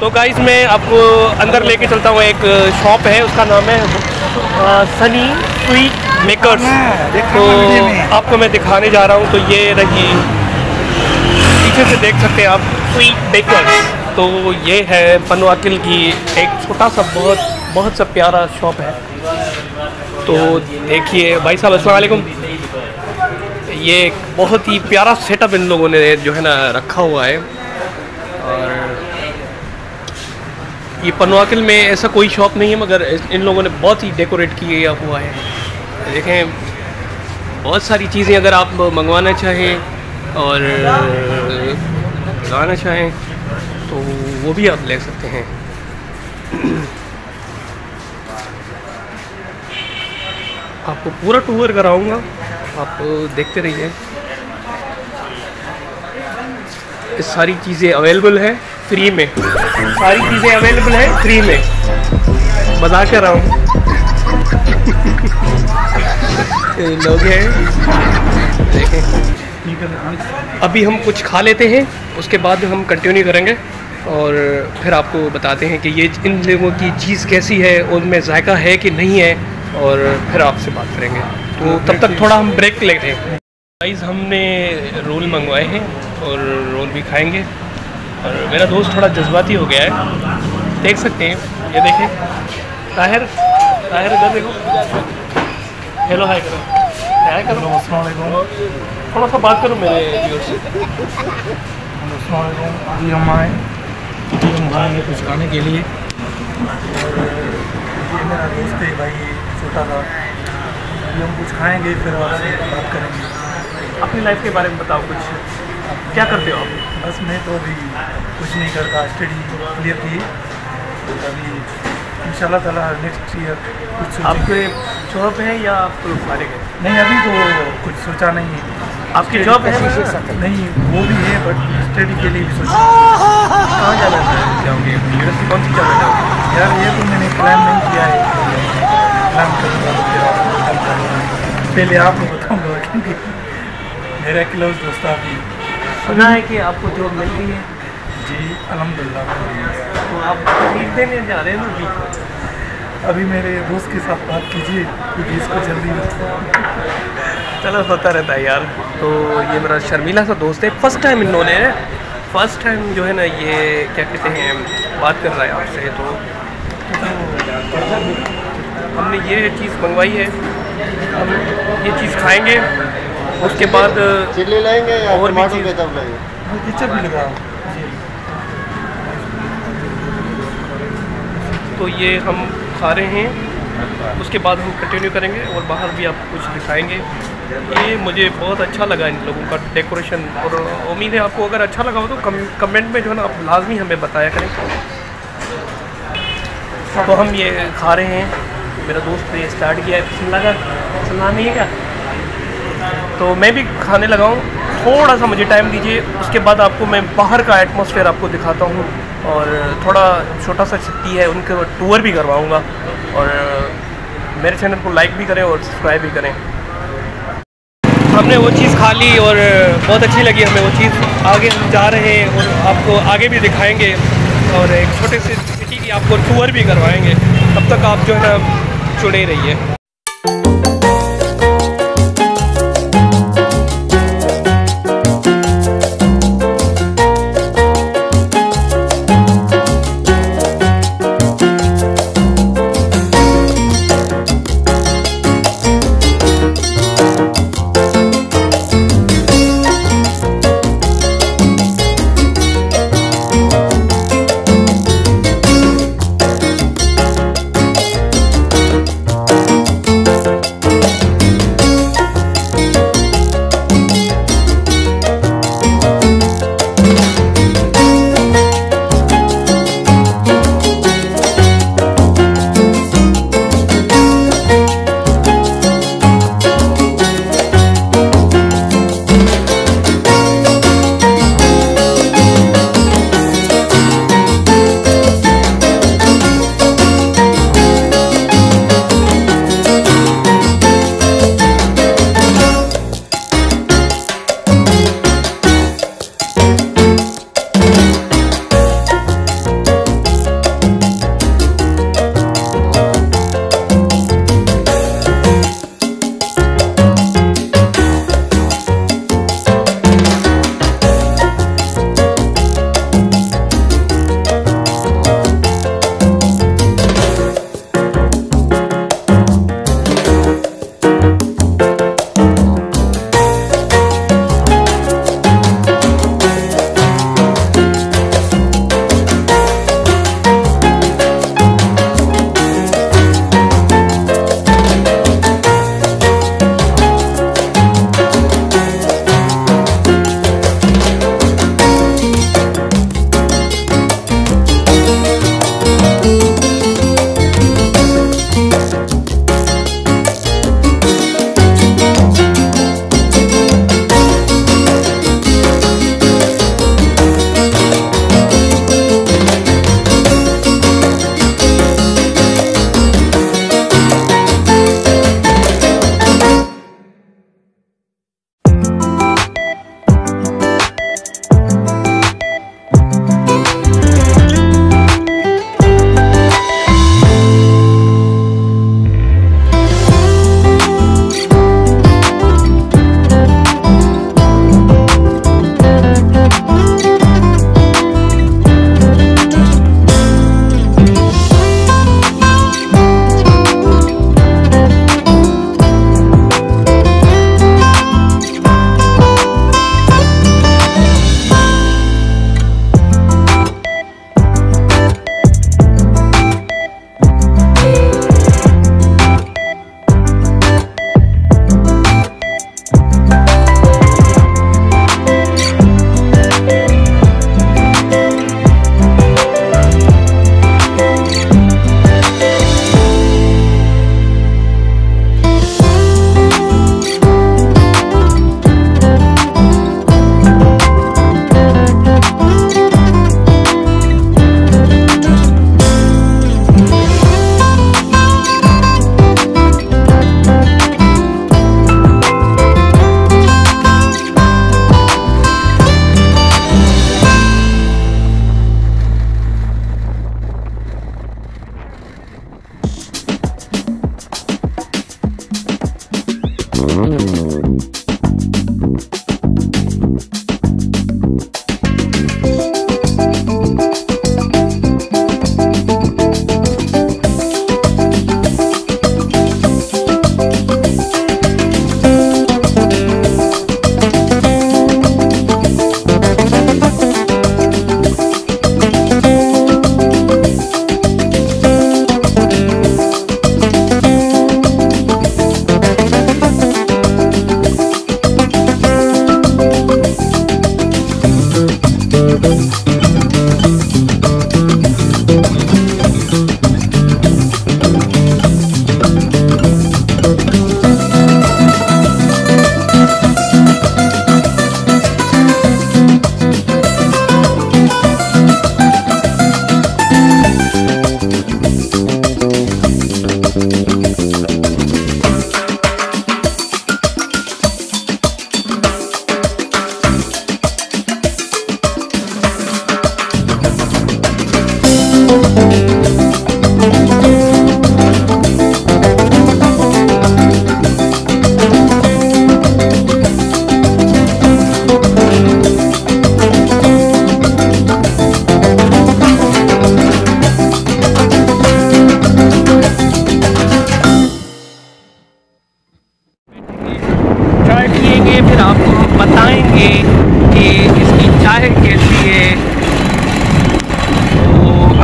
तो गाइस मैं आपको अंदर लेके चलता हूँ एक शॉप है उसका नाम है सनी स्वीट मेकर्स तो आपको मैं दिखाने जा रहा हूँ तो ये रही पीछे से देख सकते हैं आप स्वीट बेकर्स तो ये है पनवाकिल की एक छोटा सा बहुत बहुत सा प्यारा शॉप है। तो देखिए भाई साहब अस्सलाम वालेकुम। ये एक बहुत ही प्यारा सेटअप इन लोगों ने जो है ना रखा हुआ है। ये पनवाकिल में ऐसा कोई शॉप नहीं है, मगर इन लोगों ने बहुत ही डेकोरेट किया हुआ है। देखें, बहुत सारी चीज़ें अगर आप मंगवाना चाहें और लगाना चाहें तो वो भी आप ले सकते हैं। आपको पूरा टूर कराऊँगा। आप देखते रहिए ये सारी चीज़ें अवेलेबल है फ्री में। सारी चीज़ें अवेलेबल है फ्री में। बता कर रहा हूँ। लोग हैं। देखें। अभी हम कुछ खा लेते हैं, उसके बाद हम कंटिन्यू करेंगे। और फिर आपको बताते हैं कि ये इन लोगों की चीज़ कैसी है उनमें जायका है कि नहीं है, और फिर आपसे बात करेंगे। तो तब तक थोड़ा हम ब्रेक लेते हैं। गाइस हमने रोल मंगवाए हैं और रोल भी खाएँगे। और मेरा दोस्त थोड़ा जज्बाती हो गया है। देख सकते हैं। ये देखें। ताहिर ताहिर इधर देखो। हेलो हाय करो। हाय करो। थोड़ा सा बात करो मेरे व्यूअर्स से। अभी हम आए। अभी हम आए हैं कुछ खाने के लिए। और ये मेरा दोस्त है भाई छोटा सा। अभी हम कुछ खाएँगे फिर आपसे बात करेंगे। अपनी लाइफ के बारे में बताओ कुछ। क्या करते हो आप? बस मैं तो अभी कुछ नहीं करता स्टडी क्लियर की अभी इंशाल्लाह ताला नेक्स्ट ईयर कुछ आपके जॉब है या आप फारिग है नहीं अभी तो कुछ सोचा नहीं है। आपकी जॉब है? नहीं वो भी है बट स्टडी के लिए भी सोचा कहाँ जाना चाहोगे यूनिवर्सिटी कौन सी जाना चाहोगे यार ये तो मैंने प्लान नहीं किया है। प्लान करूँगा। पहले आपको बताऊँगा क्योंकि मेरा क्लोज दोस्त अभी सुना है कि आपको जॉब मिल गई है? जी अलहमदिल्ला तो आप खरीद देने जा रहे हैं ना अभी अभी मेरे दोस्त के साथ बात कीजिए क्योंकि इसको जल्दी चलो होता रहता है यार। तो ये मेरा शर्मीला सा दोस्त है। फ़र्स्ट टाइम इन्होंने फ़र्स्ट टाइम जो है ना ये क्या कहते हैं बात कर रहा है आपसे तो हमने ये चीज़ मंगवाई है। हम ये चीज़ खाएँगे। उसके बाद चिल्ली लेंगे या और भी चीज़- लेंगे लगा। जी तो ये हम खा रहे हैं। उसके बाद हम कंटिन्यू करेंगे और बाहर भी आपको कुछ दिखाएँगे। ये मुझे बहुत अच्छा लगा इन लोगों का डेकोरेशन और उम्मीद है आपको अगर अच्छा लगा हो तो कम, कमेंट में जो है ना आप लाजमी हमें बताया करें। तो हम ये खा रहे हैं। मेरा दोस्त ने स्टार्ट किया है। का बिस्मिल्लाह नहीं है क्या? तो मैं भी खाने लगा हूँ। थोड़ा सा मुझे टाइम दीजिए, उसके बाद आपको मैं बाहर का एटमॉस्फेयर आपको दिखाता हूँ। और थोड़ा छोटा सा छुट्टी है, उनके टूर भी करवाऊँगा। और मेरे चैनल को लाइक भी करें और सब्सक्राइब भी करें। हमने वो चीज़ खा ली और बहुत अच्छी लगी हमें वो चीज़। आगे हम जा रहे हैं और आपको आगे भी दिखाएँगे। और एक छोटे से सिटी की आपको टूर भी करवाएँगे। तब तक आप जो है ना, जुड़े रहिए।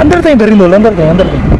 अंदर ताईं भरी अंदर ताईं अंदर ताईं